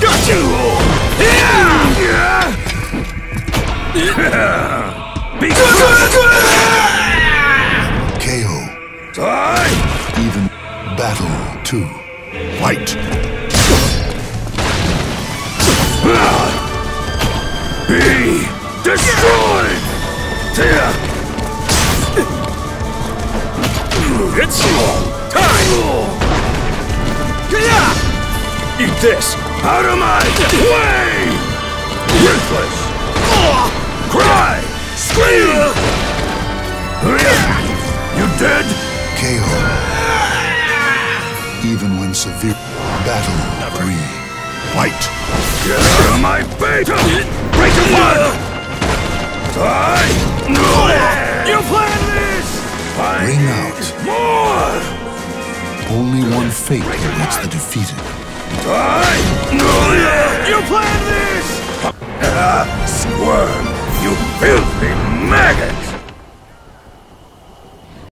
Got you! Yeah. Be KO. Die! Even battle two. Fight. Be destroyed! It's time! This! Out of my way! Ruthless! Cry! Scream! You dead? KO. Even when severe battle three. Fight. Get out of my face! Break him one! Die! No! You plan this! I Ring out. More! Only one fate awaits the defeated. You planned this! Uh, squirm! You filthy maggot!